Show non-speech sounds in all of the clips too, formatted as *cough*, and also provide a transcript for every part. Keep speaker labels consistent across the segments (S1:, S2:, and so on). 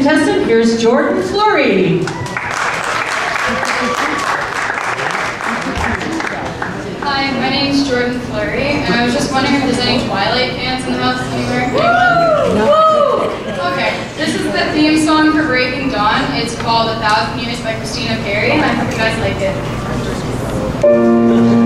S1: contestant, here's Jordyn Fleury.
S2: Hi, my name is Jordyn Fleury, and I was just wondering if there's any Twilight fans in the house anywhere? Anyone? Okay, this is the theme song for Breaking Dawn. It's called A Thousand Years by Christina Perri, and I hope you guys like it.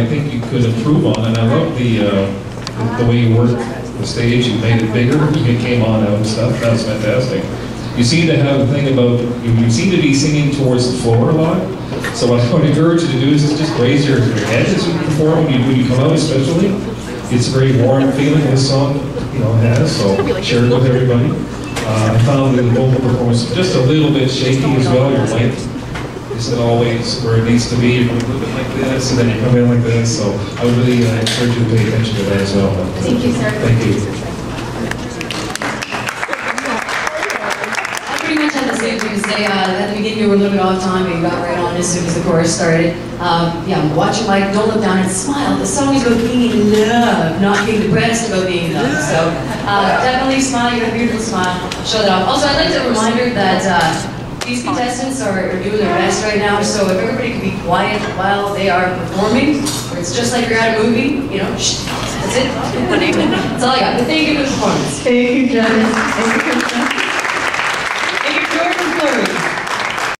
S3: I think you could improve on, and I love the, uh, the way you worked the stage, you made it bigger, you came on out and stuff, that's fantastic. You seem to have a thing about, you, you seem to be singing towards the floor a lot. So what I would encourage you to do is just raise your, your head as you perform, when you, when you come out especially. It's a very warm feeling this song, you know, has, so share it with everybody. Uh, I found the vocal performance just a little bit shaky as well, your length isn't always where it needs to be, you're a little bit like this, and then you come in like this, so I would really uh, encourage you to pay attention to that as well.
S2: Thank you, sir.
S3: Thank you.
S4: I pretty much had the same thing to say. Uh, at the beginning, you were a little bit off time, but you got right on as soon as the chorus started. Um, yeah, watch your mic, don't look down and smile. The song is about being in love, not being depressed about being in love. So uh, definitely smile. You have a beautiful smile. Show that off. Also, I'd like to remind her that uh, these contestants are, doing their best right now. So if everybody can be quiet while they are performing, or it's just like you're at a movie, you know, shh, that's it. *laughs* That's all I got. But thank you for the performance.
S1: Thank you, Jen. Thank you, Krista.